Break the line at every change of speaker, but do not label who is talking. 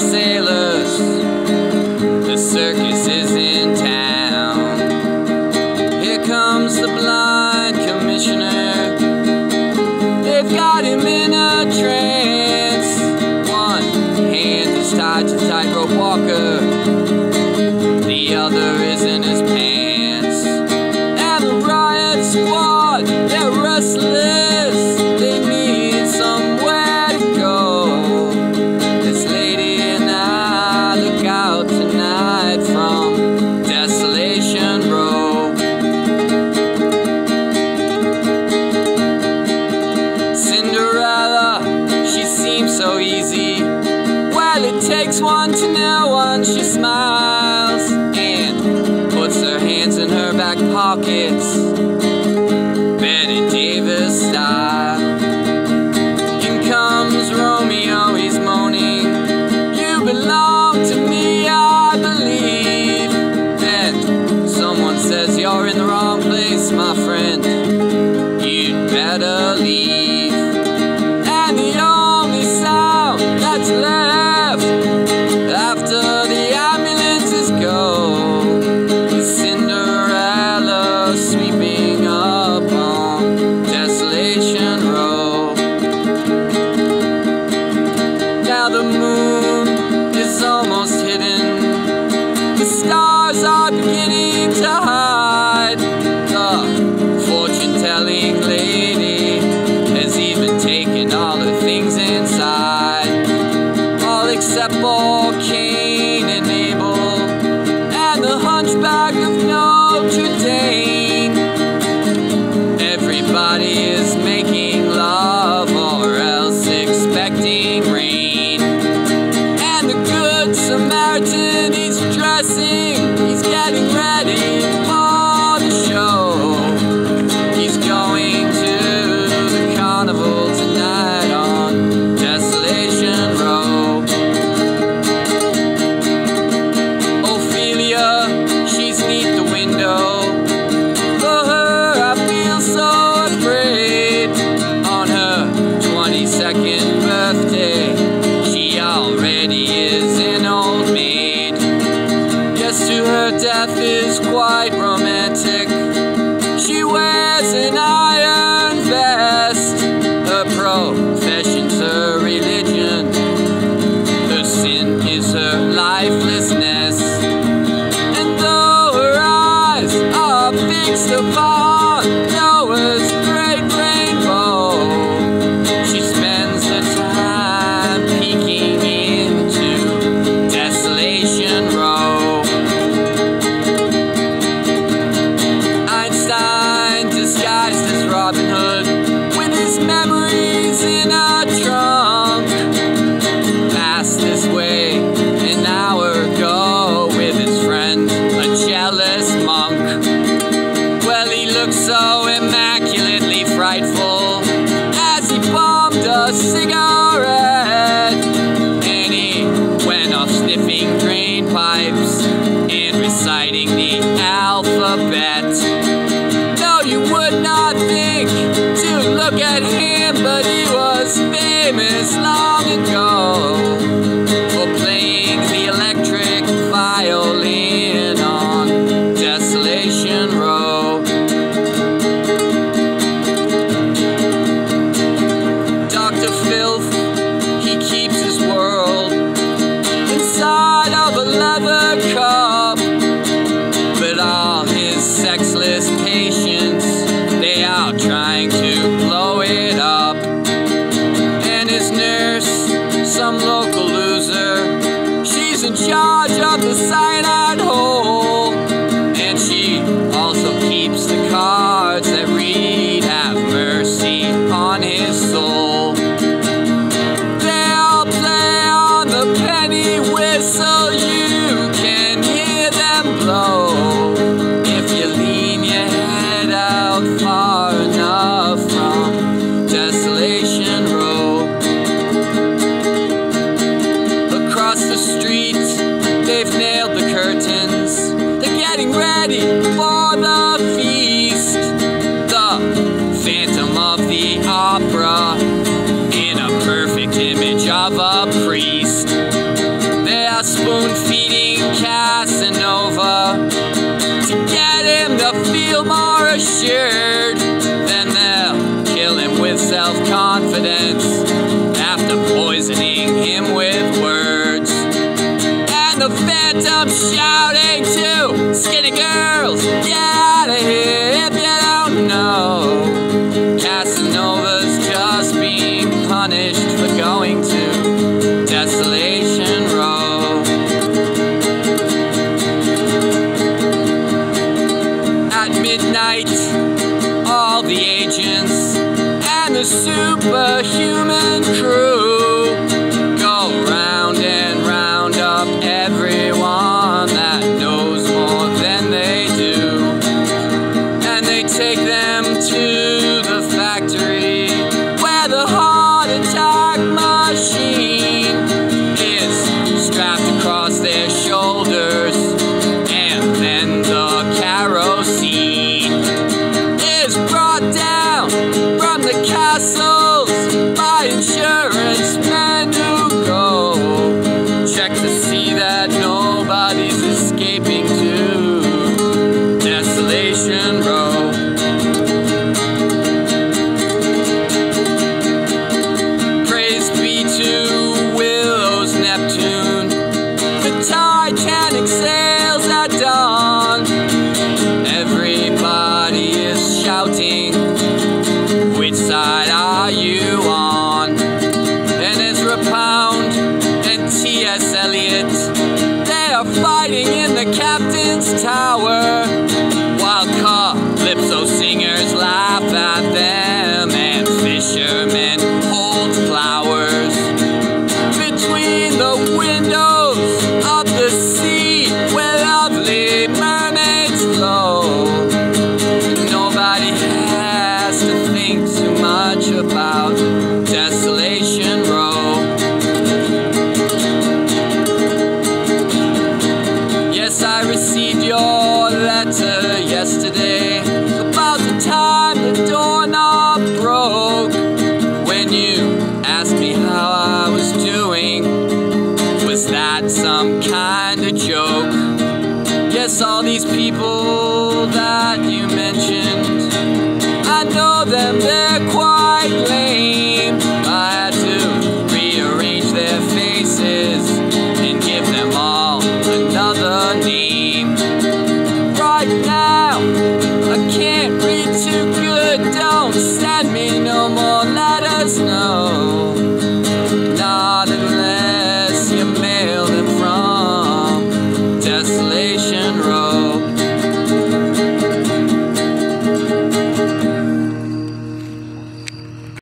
sailors. The circus is in town. Here comes the blind commissioner. They've got him in a trance. One hand is tied to tightrope walker. The other a cigar. some local loser. She's in charge. spoon feeding Casanova to get him to feel more assured. Then they'll kill him with self confidence after poisoning him with words. And the phantom shouting to skinny girls, get out of here. cloud. much, no.